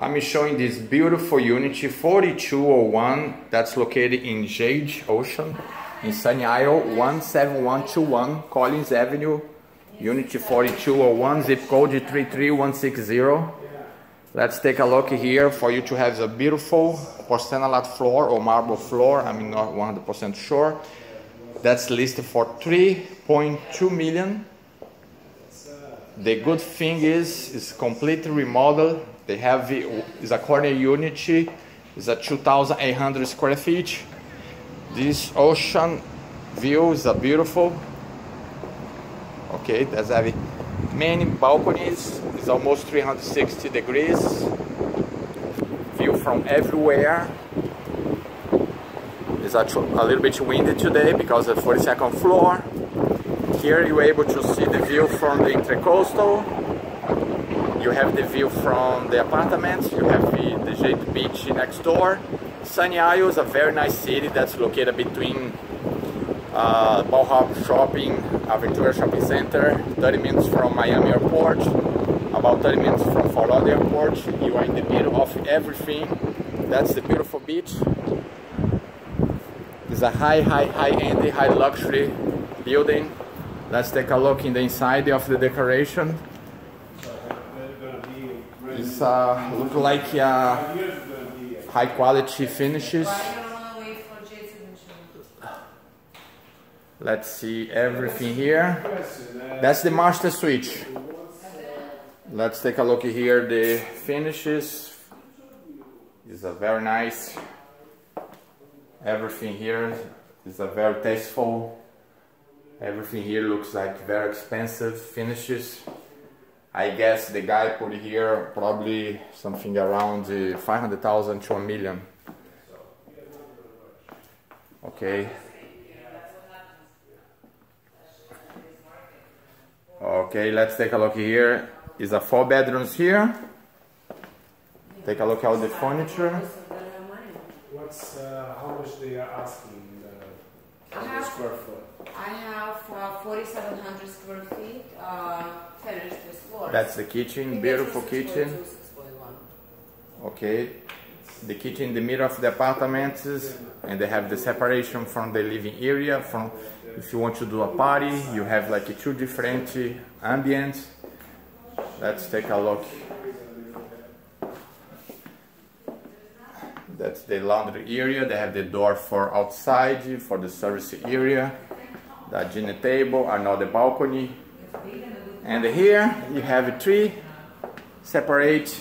I'm showing this beautiful Unity 4201 that's located in Jade Ocean in Sunny Isle 17121 Collins Avenue Unity 4201 zip code 33160 let's take a look here for you to have a beautiful porcelain floor or marble floor I'm not 100% sure. That's listed for 3.2 million. The good thing is it's completely remodeled they have is a corner unity, is a 2,800 square feet. This ocean view is a beautiful. Okay, there's a many balconies. It's almost 360 degrees. View from everywhere. It's a, a little bit windy today because of the 42nd floor. Here you're able to see the view from the intercoastal you have the view from the apartments, you have the, the Jade Beach next door. Sunny Isle is a very nice city that's located between uh, Bal Harbour Shopping, Aventura Shopping Center, 30 minutes from Miami Airport, about 30 minutes from Fort Lauderdale Airport. You are in the middle of everything. That's the beautiful beach. It's a high, high, high-end, high luxury building. Let's take a look in the inside of the decoration. Uh, look like uh, high quality finishes. Let's see everything here. That's the master switch. Let's take a look here. The finishes is a very nice. Everything here is a very tasteful. Everything here looks like very expensive finishes. I guess the guy put here probably something around 500,000 to a million. Okay. Okay, let's take a look here. Is a four bedrooms here. Take a look at the furniture. What's uh, how much they are asking uh, the square foot? I have uh, 4,700 square feet. Uh, that's the kitchen, beautiful kitchen. Okay, the kitchen in the middle of the apartments and they have the separation from the living area. From if you want to do a party, you have like two different ambience. Let's take a look. That's the laundry area. They have the door for outside for the service area. The dinner table, another balcony. And here you have three separate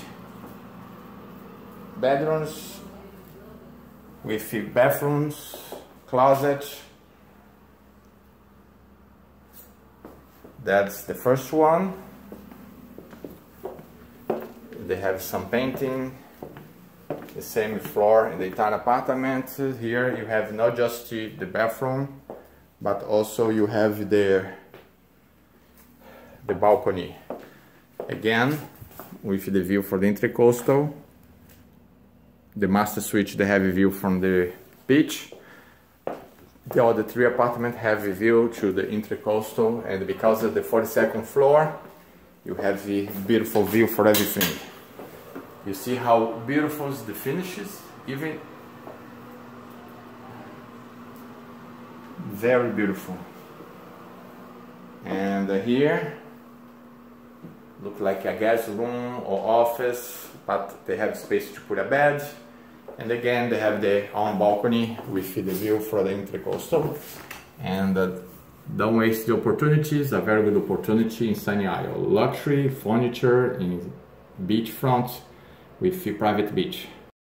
bedrooms with bathrooms, closet. That's the first one. They have some painting, the same floor in the entire apartment. Here you have not just the bathroom, but also you have the the balcony. Again, with the view for the intercoastal. The master suite, the heavy view from the beach. The other three apartments have a view to the intercoastal and because of the 42nd floor, you have the beautiful view for everything. You see how beautiful the finishes, even very beautiful. And here look like a guest room or office, but they have space to put a bed. And again, they have their own balcony with the view for the intercoastal. And uh, don't waste the opportunities, a very good opportunity in Sunny Isle. Luxury furniture in beachfront with private beach.